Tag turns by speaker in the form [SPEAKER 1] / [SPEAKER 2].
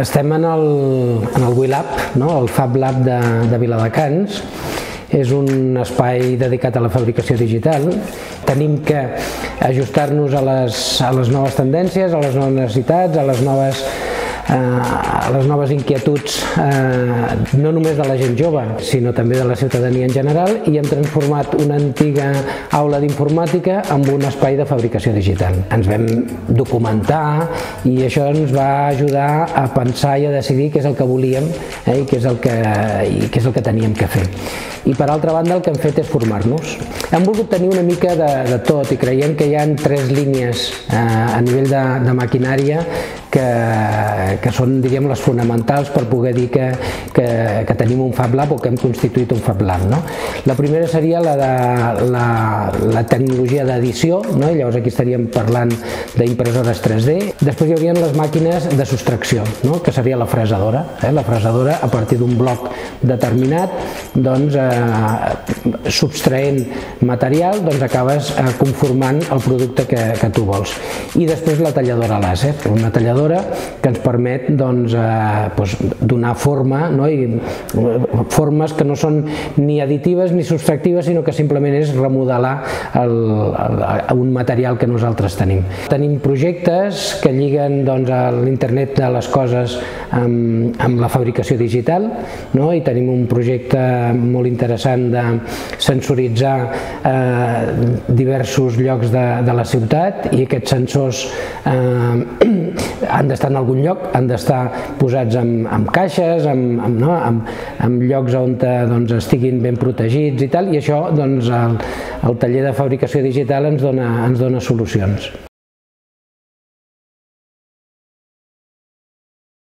[SPEAKER 1] estem en el, en el WeLab, no? el Fab Lab de, de Viladecans, és un espai dedicat a la fabricació digital. Tenim que ajustar-nos a, les, a les noves tendències, a les noves necessitats, a les noves eh, les noves inquietuds eh, no només de la gent jove, sinó també de la ciutadania en general i hem transformat una antiga aula d'informàtica en un espai de fabricació digital. Ens vam documentar i això ens va ajudar a pensar i a decidir què és el que volíem eh, i, què és el que, i què és el que teníem que fer. I per altra banda el que hem fet és formar-nos. Hem volgut tenir una mica de, de tot i creiem que hi ha tres línies eh, a nivell de, de maquinària que, que són diguem, les fonamentals per poder dir que, que, que tenim un Fab Lab o que hem constituït un Fab Lab. No? La primera seria la de la, la tecnologia d'edició, no? I llavors aquí estaríem parlant d'impressores 3D. Després hi haurien les màquines de sostracció, no? que seria la fresadora. Eh? La fresadora, a partir d'un bloc determinat, doncs, eh, subtraent material, doncs acabes eh, conformant el producte que, que tu vols. I després la talladora làser, una talladora que ens permet doncs, eh, doncs, donar forma no? i eh, formes que no són ni additives ni subtractives sinó que simplement és remodelar el, el, un material que nosaltres tenim. Tenim projectes que lliguen doncs, a l'internet de les coses amb, amb la fabricació digital no? i tenim un projecte molt interessant de sensoritzar eh, diversos llocs de, de la ciutat i aquests sensors eh, han d'estar en algun lloc, han d'estar posats en, en caixes, en, en, no? en, en llocs on eh, doncs, estiguin ben protegits i tal, i això doncs, el, el taller de fabricació digital ens dona, ens dona solucions.